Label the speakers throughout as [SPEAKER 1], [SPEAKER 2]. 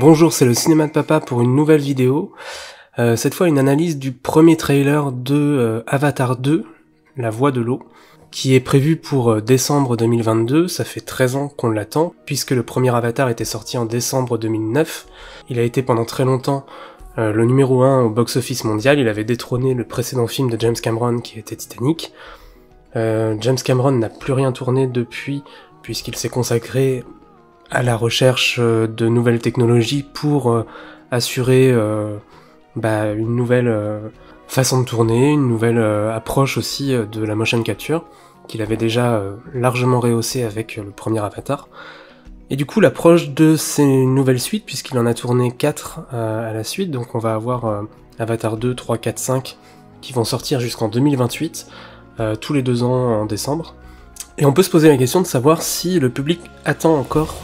[SPEAKER 1] Bonjour, c'est le cinéma de papa pour une nouvelle vidéo. Euh, cette fois une analyse du premier trailer de euh, Avatar 2, La Voix de l'eau, qui est prévu pour euh, décembre 2022. Ça fait 13 ans qu'on l'attend, puisque le premier Avatar était sorti en décembre 2009. Il a été pendant très longtemps le numéro 1 au box-office mondial. Il avait détrôné le précédent film de James Cameron qui était Titanic. James Cameron n'a plus rien tourné depuis, puisqu'il s'est consacré à la recherche euh, de nouvelles technologies pour euh, assurer euh, bah, une nouvelle façon de tourner, une nouvelle approche aussi de la motion capture qu'il avait déjà largement rehaussé avec le premier Avatar. Et du coup, l'approche de ces nouvelles suites, puisqu'il en a tourné 4 à la suite, donc on va avoir Avatar 2, 3, 4, 5, qui vont sortir jusqu'en 2028, tous les deux ans en décembre. Et on peut se poser la question de savoir si le public attend encore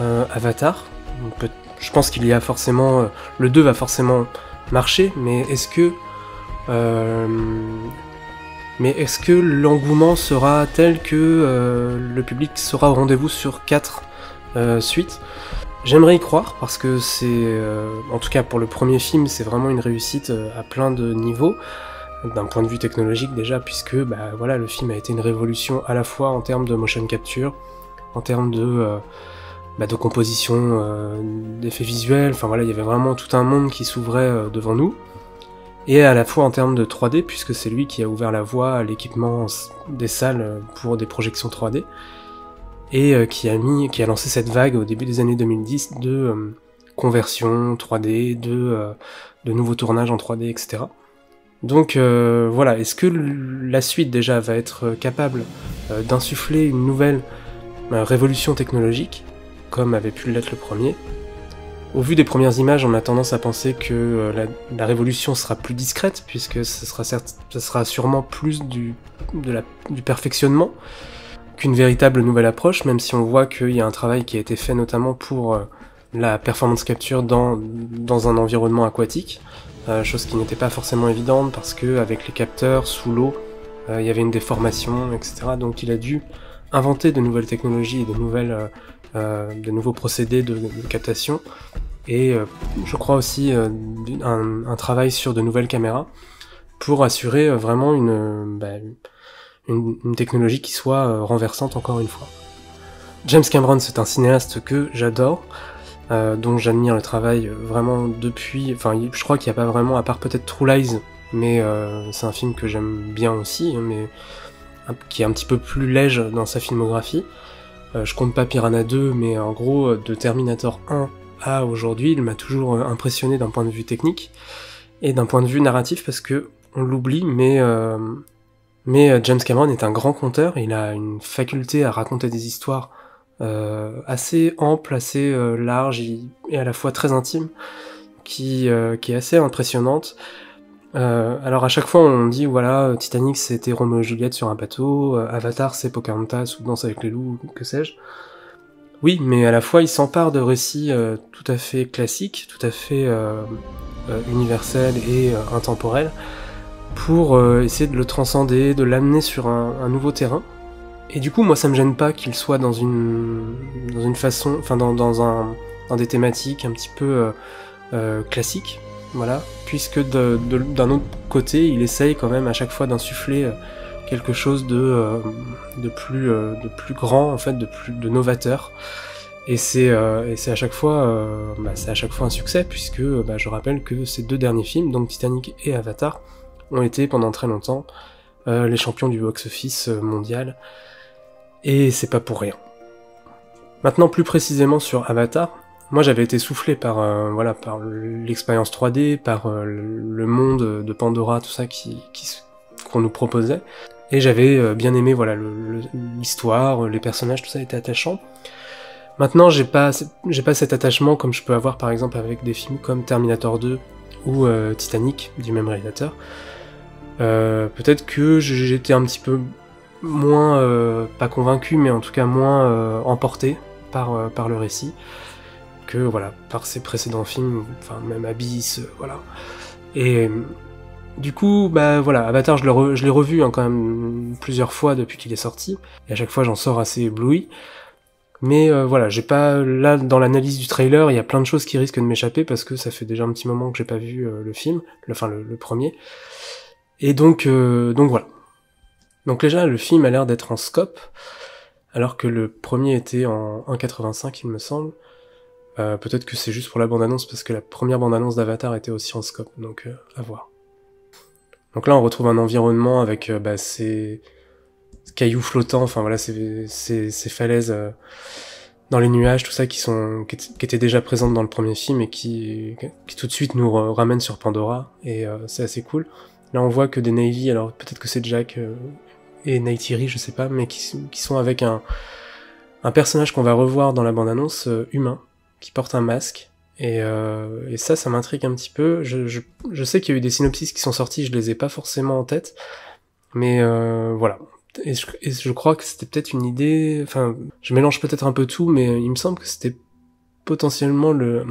[SPEAKER 1] euh, Avatar. Je pense qu'il y a forcément... Euh, le 2 va forcément marcher, mais est-ce que... Euh, mais est-ce que l'engouement sera tel que le public sera au rendez-vous sur 4 suites? J'aimerais y croire parce que c'est, en tout cas pour le premier film, c'est vraiment une réussite à plein de niveaux d'un point de vue technologique déjà, puisque bah, voilà, le film a été une révolution à la fois en termes de motion capture, en termes de, bah, de composition, euh, d'effets visuels, enfin voilà, il y avait vraiment tout un monde qui s'ouvrait euh, devant nous. Et à la fois en termes de 3D, puisque c'est lui qui a ouvert la voie à l'équipement des salles euh, pour des projections 3D, et qui a mis, qui a lancé cette vague au début des années 2010 de conversion 3D, de, de nouveaux tournages en 3D, etc. Donc voilà, est-ce que la suite déjà va être capable d'insuffler une nouvelle révolution technologique? Comme avait pu l'être le premier. Au vu des premières images, on a tendance à penser que euh, la, révolution sera plus discrète, puisque ce sera, sûrement plus du, perfectionnement qu'une véritable nouvelle approche, même si on voit qu'il y a un travail qui a été fait notamment pour euh, la performance capture dans, un environnement aquatique, euh, chose qui n'était pas forcément évidente parce que avec les capteurs sous l'eau, il y avait une déformation, etc. Donc il a dû inventer de nouvelles technologies et de nouvelles de nouveaux procédés de, captation et euh, je crois aussi euh, un, travail sur de nouvelles caméras pour assurer vraiment bah, une, une, technologie qui soit renversante encore une fois. James Cameron, c'est un cinéaste que j'adore, dont j'admire le travail vraiment depuis. Enfin, je crois qu'il n'y a pas vraiment, à part peut-être True Lies, mais c'est un film que j'aime bien aussi, mais qui est un petit peu plus léger dans sa filmographie. Euh, je compte pas Piranha 2, mais en gros, euh, de Terminator 1 à aujourd'hui, il m'a toujours euh, impressionné d'un point de vue technique et d'un point de vue narratif parce que on l'oublie, mais mais James Cameron est un grand conteur. Il a une faculté à raconter des histoires assez amples, assez larges et à la fois très intimes, qui qui est assez impressionnante. Euh, alors à chaque fois on dit voilà Titanic c'était Romeo et Juliette sur un bateau, euh, Avatar c'est Pocahontas ou Danse avec les loups, que sais-je. Oui, mais à la fois il s'empare de récits euh, tout à fait classiques, tout à fait universels et intemporels, pour essayer de le transcender, de l'amener sur un, nouveau terrain. Et du coup moi ça me gêne pas qu'il soit dans une dans une façon, enfin dans, dans un dans des thématiques un petit peu classiques voilà, puisque d'un autre côté, il essaye quand même à chaque fois d'insuffler euh, quelque chose de, euh, euh, de plus grand, en fait, de plus de novateur. Et c'est à chaque fois bah, c'est à chaque fois un succès puisque bah, je rappelle que ces deux derniers films, donc Titanic et Avatar, ont été pendant très longtemps les champions du box-office mondial. Et c'est pas pour rien. Maintenant plus précisément sur Avatar, moi j'avais été soufflé par euh, voilà par l'expérience 3D, par euh, le monde de Pandora, tout ça qui qu'on nous proposait, et j'avais euh, bien aimé voilà l'histoire, les personnages, tout ça était attachant. Maintenant j'ai pas j'ai pas cet attachement comme je peux avoir par exemple avec des films comme Terminator 2 ou Titanic du même réalisateur. Peut-être que j'étais un petit peu moins pas convaincu, mais en tout cas moins emporté par par le récit voilà par ses précédents films, enfin même Abyss, euh, voilà. Et du coup, bah voilà, Avatar, je l'ai revu hein, quand même plusieurs fois depuis qu'il est sorti, et à chaque fois j'en sors assez ébloui. Mais euh, voilà, j'ai pas là dans l'analyse du trailer, il y a plein de choses qui risquent de m'échapper parce que ça fait déjà un petit moment que j'ai pas vu euh, le film, enfin le, premier. Et donc donc voilà. Donc déjà le film a l'air d'être en scope, alors que le premier était en 1.85 il me semble. Peut-être que c'est juste pour la bande-annonce parce que la première bande-annonce d'Avatar était aussi en scope, donc à voir. Donc là on retrouve un environnement avec bah, ces cailloux flottants, enfin voilà, ces, ces, falaises euh, dans les nuages, tout ça qui sont qui, étaient déjà présentes dans le premier film et qui, tout de suite nous ramènent sur Pandora et euh, c'est assez cool. Là on voit que des Navy, alors peut-être que c'est Jack euh, et Neytiri, je sais pas, mais qui, qui sont avec un, un personnage qu'on va revoir dans la bande-annonce humain qui porte un masque. Et, et ça, ça m'intrigue un petit peu. Je, je, je sais qu'il y a eu des synopsis qui sont sortis, je les ai pas forcément en tête. Mais voilà, et je, crois que c'était peut-être une idée, enfin, je mélange peut-être un peu tout, mais il me semble que c'était potentiellement le,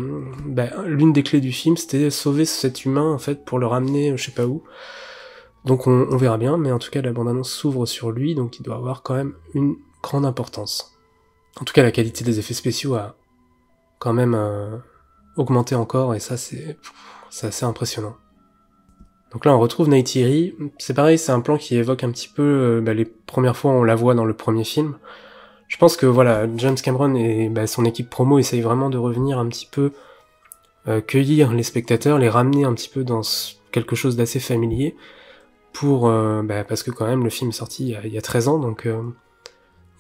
[SPEAKER 1] bah, l'une des clés du film, c'était sauver cet humain en fait pour le ramener, je sais pas où. Donc on, on verra bien, mais en tout cas la bande-annonce s'ouvre sur lui, donc il doit avoir quand même une grande importance. En tout cas, la qualité des effets spéciaux a quand même euh, augmenté encore, et ça c'est, assez impressionnant. Donc là, on retrouve Neytiri. C'est pareil, c'est un plan qui évoque un petit peu euh, bah, les premières fois où on la voit dans le premier film. Je pense que voilà, James Cameron et bah, son équipe promo essayent vraiment de revenir un petit peu euh, cueillir les spectateurs, les ramener un petit peu dans quelque chose d'assez familier, pour euh, bah, parce que quand même le film est sorti il y a, 13 ans, donc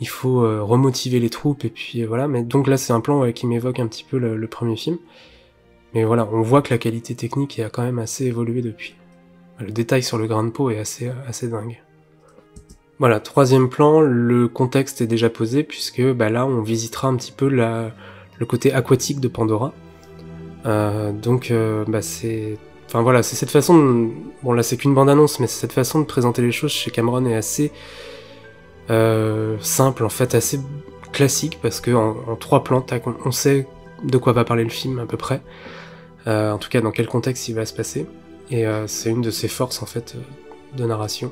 [SPEAKER 1] il faut remotiver les troupes et puis voilà. Mais donc là, c'est un plan qui m'évoque un petit peu le, premier film. Mais voilà, on voit que la qualité technique a quand même assez évolué depuis. Le détail sur le grain de peau est assez, assez dingue. Voilà, troisième plan, le contexte est déjà posé puisque bah, là on visitera un petit peu la, le côté aquatique de Pandora. Euh, donc euh, bah, c'est, enfin voilà, c'est cette façon, bon là c'est qu'une bande annonce, mais cette façon de présenter les choses chez Cameron est assez euh, simple en fait, assez classique parce que en, trois plans, on sait de quoi va parler le film à peu près. en tout cas, dans quel contexte il va se passer. Et euh, c'est une de ses forces en fait euh, de narration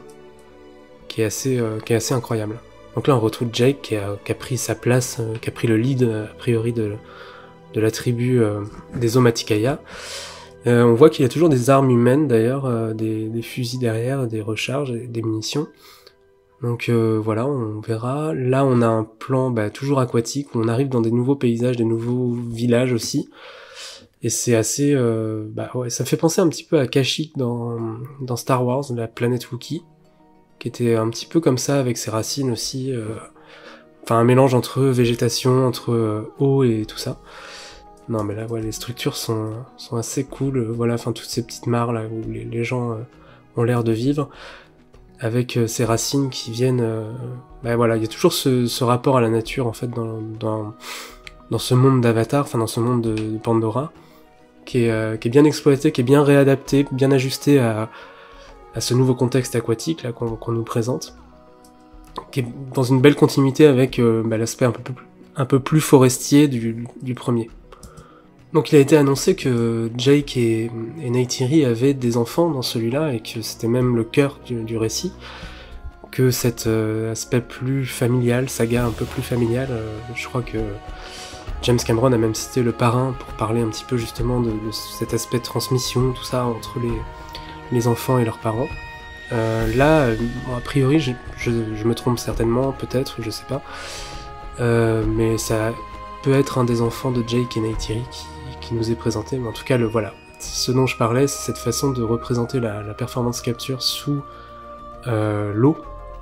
[SPEAKER 1] qui est assez, euh, qui est assez incroyable. Donc là on retrouve Jake qui a, qui a pris sa place, qui a pris le lead a priori de, de la tribu des Omatikaya. on voit qu'il y a toujours des armes humaines d'ailleurs, des, des, fusils derrière, des recharges, des munitions. Donc voilà, on verra. Là on a un plan bah, toujours aquatique, où on arrive dans des nouveaux paysages, des nouveaux villages aussi. Et c'est assez, euh, bah ouais, ça fait penser un petit peu à Kashyyyk dans, Star Wars, la planète Wookiee, qui était un petit peu comme ça avec ses racines aussi, euh, enfin un mélange entre végétation, entre euh, eau et tout ça. Non mais là, ouais, les structures sont, sont assez cool, voilà, enfin toutes ces petites mares là où les, les gens ont l'air de vivre, avec ces racines qui viennent, bah voilà, il y a toujours ce, ce, rapport à la nature en fait dans, dans, dans ce monde d'Avatar, enfin dans ce monde de Pandora euh, qui est, bien exploité, qui est bien réadapté, bien ajusté à, ce nouveau contexte aquatique là qu'on nous présente, qui est dans une belle continuité avec euh, bah, l'aspect un peu, plus, un peu plus forestier du, premier. Donc il a été annoncé que Jake et, et avaient des enfants dans celui-là et que c'était même le cœur du, récit, que cet euh, aspect plus familial, saga un peu plus familial, je crois que James Cameron a même cité le parrain pour parler un petit peu justement de, cet aspect de transmission, tout ça entre les, enfants et leurs parents. Euh, là, a priori, je, me trompe certainement, peut-être, je sais pas. Euh, mais ça peut être un des enfants de Jake et Neytiri qui, qui, nous est présenté. Mais en tout cas, le voilà. Ce dont je parlais, c'est cette façon de représenter la, performance capture sous euh, l'eau.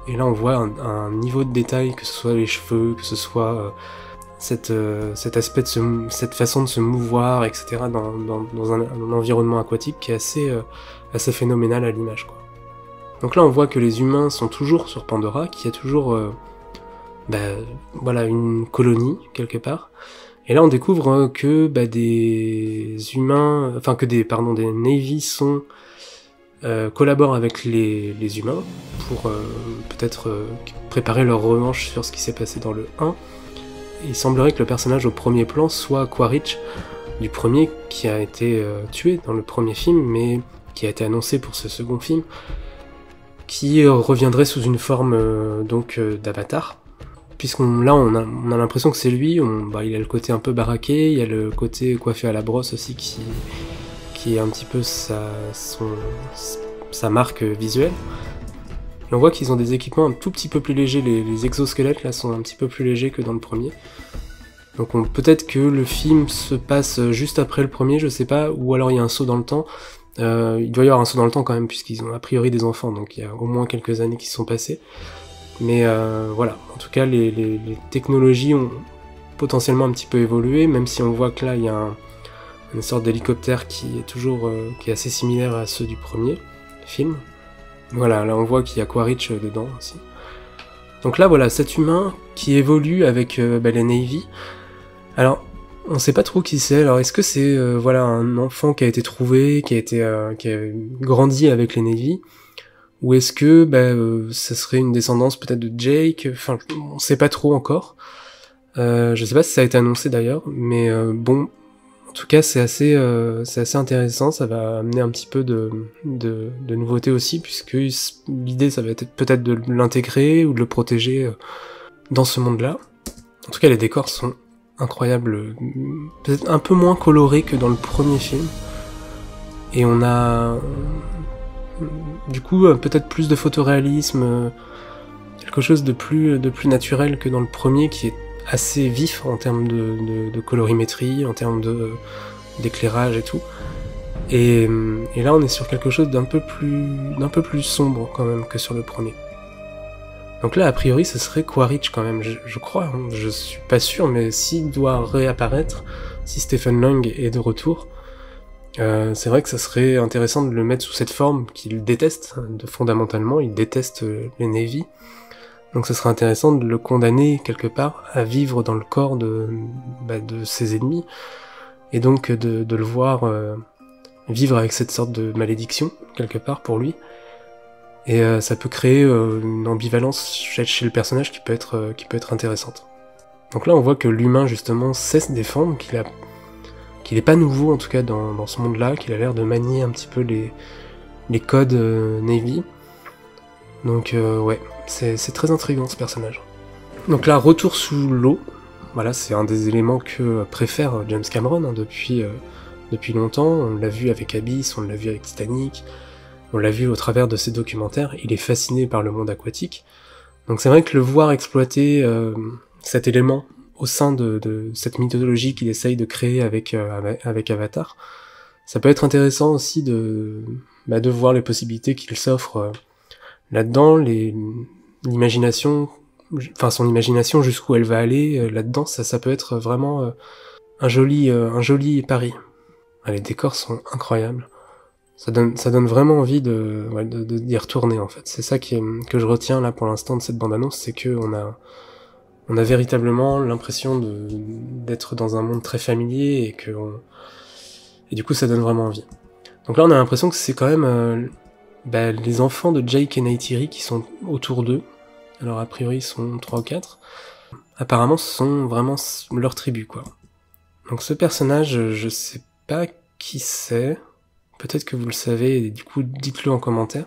[SPEAKER 1] Et là, on voit un, un, niveau de détail, que ce soit les cheveux, que ce soit euh, euh, cet aspect de cette façon de se mouvoir, etc., dans, dans un, environnement aquatique qui est assez, assez phénoménal à l'image. Donc là, on voit que les humains sont toujours sur Pandora, qu'il y a toujours bah, voilà, une colonie, quelque part. Et là, on découvre que bah, des humains, enfin que des, pardon, des Navy sont collaborent avec les, humains pour peut-être préparer leur revanche sur ce qui s'est passé dans le 1 il semblerait que le personnage au premier plan soit Quaritch du premier qui a été euh, tué dans le premier film, mais qui a été annoncé pour ce second film, qui reviendrait sous une forme euh, donc euh, d'avatar. Puisqu'on là on a, on a l'impression que c'est lui, bah, il a le côté un peu baraqué, il y a le côté coiffé à la brosse aussi qui, est un petit peu sa, marque visuelle. On voit qu'ils ont des équipements un tout petit peu plus légers, les, exosquelettes là sont un petit peu plus légers que dans le premier. Donc peut-être que le film se passe juste après le premier, je sais pas, ou alors il y a un saut dans le temps. Euh, il doit y avoir un saut dans le temps quand même, puisqu'ils ont a priori des enfants, donc il y a au moins quelques années qui se sont passées. Mais euh, voilà, en tout cas, les, technologies ont potentiellement un petit peu évolué, même si on voit que là, il y a une sorte d'hélicoptère qui est toujours euh, qui est assez similaire à ceux du premier film. Voilà, là on voit qu'il y a Quaritch dedans aussi. Donc là, voilà, cet humain qui évolue avec euh, bah, les Navy. Alors, on sait pas trop qui c'est. Alors, est-ce que c'est euh, voilà un enfant qui a été trouvé, qui a été qui a grandi avec les Navy? Ou est-ce que bah, euh, ça serait une descendance peut-être de Jake? Enfin, on sait pas trop encore. Euh, je sais pas si ça a été annoncé d'ailleurs, mais euh, bon, en tout cas, c'est assez, euh, c'est assez intéressant. Ça va amener un petit peu de, de, de nouveautés aussi, puisque l'idée, ça va être peut-être de l'intégrer ou de le protéger dans ce monde-là. En tout cas, les décors sont incroyables, peut-être un peu moins colorés que dans le premier film. Et on a, du coup, euh, peut-être plus de photoréalisme, euh, quelque chose de plus, de plus naturel que dans le premier, qui est assez vif en termes de, colorimétrie, en termes d'éclairage et tout. Et, là, on est sur quelque chose d'un peu plus, d'un peu plus sombre quand même que sur le premier. Donc là, a priori, ce serait Quaritch quand même, je, crois. Hein. Je suis pas sûr, mais s'il doit réapparaître, si Stephen Lang est de retour, euh, c'est vrai que ça serait intéressant de le mettre sous cette forme qu'il déteste, de, fondamentalement, il déteste euh, les Navy. Donc ça serait intéressant de le condamner quelque part à vivre dans le corps de, bah, ses ennemis, et donc de, le voir euh, vivre avec cette sorte de malédiction, quelque part, pour lui. Et ça peut créer une ambivalence chez le personnage qui peut être, qui intéressante. Donc là on voit que l'humain justement cesse des formes qu'il a qu'il est pas nouveau en tout cas dans, ce monde-là, qu'il a l'air de manier un petit peu les, les codes euh, Navy. Donc euh, ouais, c'est très intriguant ce personnage. Donc là, retour sous l'eau, voilà, c'est un des éléments que préfère James Cameron hein, depuis, euh, depuis longtemps. On l'a vu avec Abyss, on l'a vu avec Titanic, on l'a vu au travers de ses documentaires. Il est fasciné par le monde aquatique. Donc c'est vrai que le voir exploiter cet élément au sein de, cette mythologie qu'il essaye de créer avec, euh, avec Avatar. Ça peut être intéressant aussi de, bah, de voir les possibilités qu'il s'offre euh, là-dedans, l'imagination, enfin son imagination jusqu'où elle va aller euh, là-dedans, ça, ça peut être vraiment un joli, un joli pari. Ah, les décors sont incroyables. Ça donne, ça donne vraiment envie de, d'y retourner en fait. C'est ça qui que je retiens là pour l'instant de cette bande-annonce, c'est que on a, on a véritablement l'impression d'être dans un monde très familier et que et du coup ça donne vraiment envie. Donc là on a l'impression que c'est quand même euh, bah, les enfants de Jake et Neytiri qui sont autour d'eux. Alors a priori ils sont 3 ou 4. Apparemment ce sont vraiment leur tribu quoi. Donc ce personnage je sais pas qui c'est. Peut-être que vous le savez et du coup dites-le en commentaire.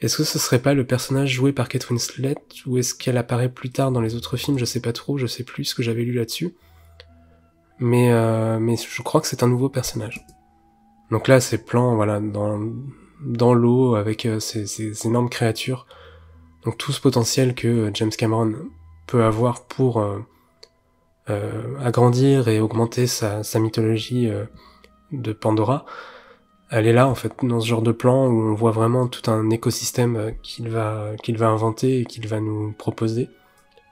[SPEAKER 1] Est-ce que ce serait pas le personnage joué par Kate Winslet ou est-ce qu'elle apparaît plus tard dans les autres films Je sais pas trop, je sais plus ce que j'avais lu là-dessus. Mais euh, mais je crois que c'est un nouveau personnage. Donc là, ces plans, voilà, dans dans l'eau avec euh, ces, ces, énormes créatures. Donc tout ce potentiel que James Cameron peut avoir pour euh, euh agrandir et augmenter sa, sa mythologie de Pandora elle est là en fait dans ce genre de plan où on voit vraiment tout un écosystème euh, qu'il va inventer et qu'il va nous proposer.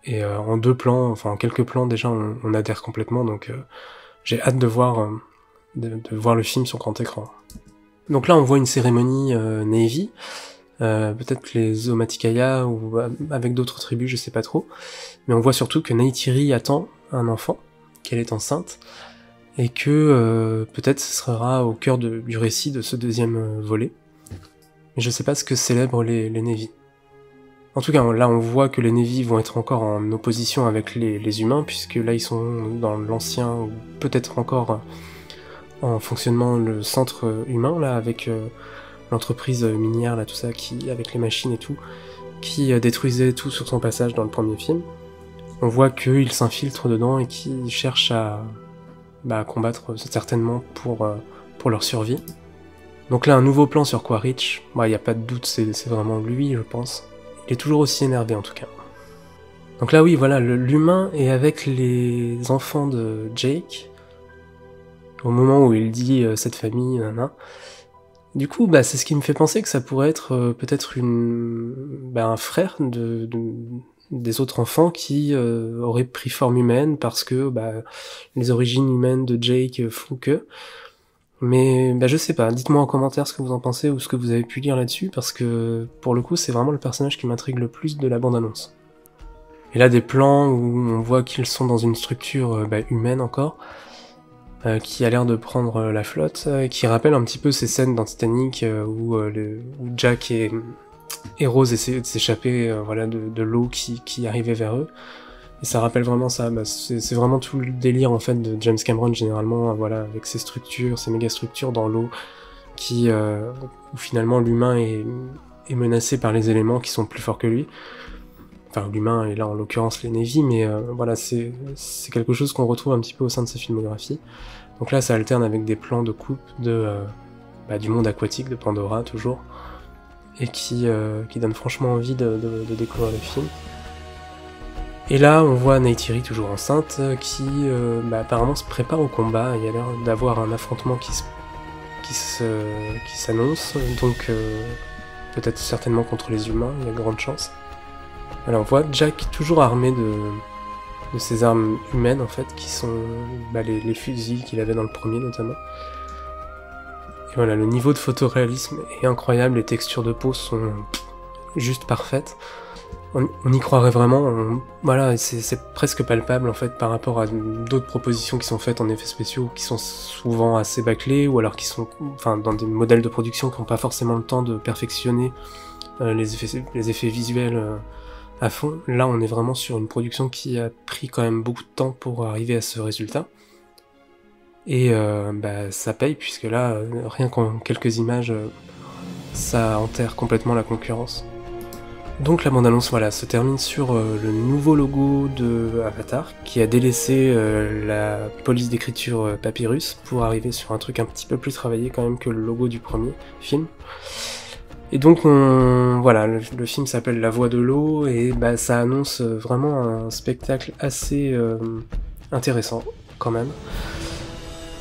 [SPEAKER 1] Et euh, en deux plans, enfin en quelques plans déjà, on, adhère complètement. Donc euh, j'ai hâte de voir de, voir le film sur grand écran. Donc là, on voit une cérémonie Navy, peut-être les Omatikaya ou avec d'autres tribus, je sais pas trop. Mais on voit surtout que Neytiri attend un enfant, qu'elle est enceinte et que euh, peut-être ce sera au cœur du récit de ce deuxième euh, volet. Mais je sais pas ce que célèbrent les, les. En tout cas, là on voit que les Navy vont être encore en opposition avec les, humains, puisque là ils sont dans l'ancien, ou peut-être encore en fonctionnement le centre humain, là, avec euh, l'entreprise minière, là, tout ça, qui, avec les machines et tout, qui détruisait tout sur son passage dans le premier film. on voit qu'il s'infiltre dedans et qu'il cherche à bah, combattre certainement pour, euh, pour leur survie. Donc là, un nouveau plan sur Quaritch. Il bah, n'y a pas de doute, c'est vraiment lui, je pense. Il est toujours aussi énervé en tout cas. Donc là, oui, voilà, l'humain est avec les enfants de Jake. Au moment où il dit euh, cette famille, Du coup, bah, c'est ce qui me fait penser que ça pourrait être euh, peut-être une, bah, un frère de, des autres enfants qui euh, auraient pris forme humaine parce que bah, les origines humaines de Jake font que. Mais bah, je sais pas, dites-moi en commentaire ce que vous en pensez ou ce que vous avez pu lire là-dessus, parce que pour le coup c'est vraiment le personnage qui m'intrigue le plus de la bande-annonce. Et là des plans où on voit qu'ils sont dans une structure euh, bah, humaine encore, euh, qui a l'air de prendre la flotte, qui rappelle un petit peu ces scènes dans Titanic où, le, Jack et, et Rose essayaient de s'échapper voilà, de, l'eau qui, qui arrivait vers eux. Et ça rappelle vraiment ça, bah, c'est vraiment tout le délire en fait de James Cameron généralement, voilà, avec ses structures, ses méga structures dans l'eau, qui euh, où finalement l'humain est, est, menacé par les éléments qui sont plus forts que lui. Enfin l'humain et là en l'occurrence les Navy, mais euh, voilà c'est quelque chose qu'on retrouve un petit peu au sein de sa filmographie. Donc là ça alterne avec des plans de coupe de euh, bah, du monde aquatique de Pandora toujours, et qui, euh, qui donne franchement envie de, de, découvrir le film. Et là, on voit Neytiri toujours enceinte, qui euh, bah, apparemment se prépare au combat. Il y a l'air d'avoir un affrontement qui qui qui s'annonce, donc euh, peut-être certainement contre les humains. Il y a grande chance. Alors on voit Jack toujours armé de de ses armes humaines en fait, qui sont bah, les, les, fusils qu'il avait dans le premier notamment. Voilà, le niveau de photoréalisme est incroyable, les textures de peau sont juste parfaites on, y croirait vraiment. voilà, c'est presque palpable en fait par rapport à d'autres propositions qui sont faites en effets spéciaux, qui sont souvent assez bâclés ou alors qui sont, enfin, dans des modèles de production qui n'ont pas forcément le temps de perfectionner euh, les, effets, les effets visuels euh, à fond. Là, on est vraiment sur une production qui a pris quand même beaucoup de temps pour arriver à ce résultat. Et euh, bah, ça paye puisque là, rien qu'en quelques images, ça enterre complètement la concurrence. Donc la bande-annonce voilà, se termine sur euh, le nouveau logo de Avatar qui a délaissé euh, la police d'écriture euh, Papyrus pour arriver sur un truc un petit peu plus travaillé quand même que le logo du premier film. Et donc on, voilà, le, film s'appelle La Voix de l'eau et bah, ça annonce vraiment un spectacle assez intéressant quand même.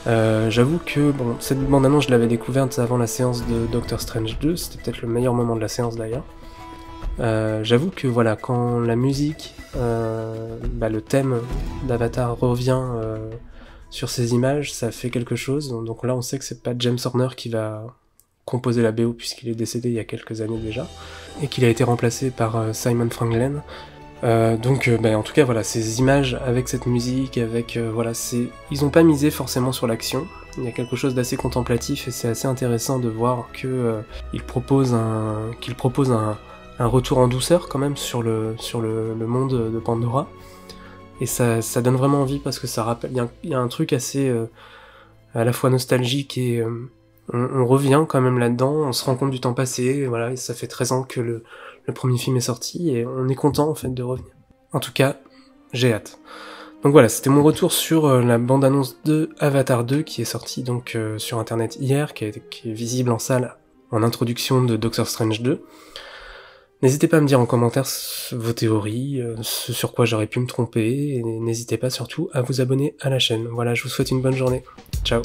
[SPEAKER 1] J'avoue que bon, cette bande-annonce je l'avais découverte avant la séance de Doctor Strange 2, c'était peut-être le meilleur moment de la séance d'ailleurs. Euh, j'avoue que voilà, quand la musique, euh, bah, le thème d'Avatar revient euh, sur ces images, ça fait quelque chose. Donc là, on sait que c'est pas James Horner qui va composer la BO puisqu'il est décédé il y a quelques années déjà, et qu'il a été remplacé par Simon Franklin. Donc, bah, en tout cas, voilà, ces images avec cette musique, avec voilà, c'est, ils ont pas misé forcément sur l'action. Il y a quelque chose d'assez contemplatif et c'est assez intéressant de voir que il propose un, un, un retour en douceur quand même sur le, sur le, monde de Pandora. Et ça, ça, donne vraiment envie parce que ça rappelle. Il y, a un truc assez euh, à la fois nostalgique et euh, on, revient quand même là-dedans. On se rend compte du temps passé. Et voilà, ça fait 13 ans que le, premier film est sorti et on est content en fait de revenir. En tout cas, j'ai hâte. Donc voilà, c'était mon retour sur euh, la bande-annonce de Avatar 2 qui est sortie donc sur internet hier, qui est, qui est visible en salle en introduction de Doctor Strange 2. N'hésitez pas à me dire en commentaire vos théories, euh, ce sur quoi j'aurais pu me tromper, et n'hésitez pas surtout à vous abonner à la chaîne. Voilà, je vous souhaite une bonne journée. Ciao